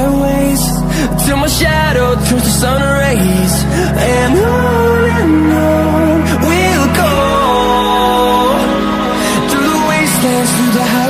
highways. Till my shadow turns to sun rays. And on and on we'll go. Through the wastelands, through the highways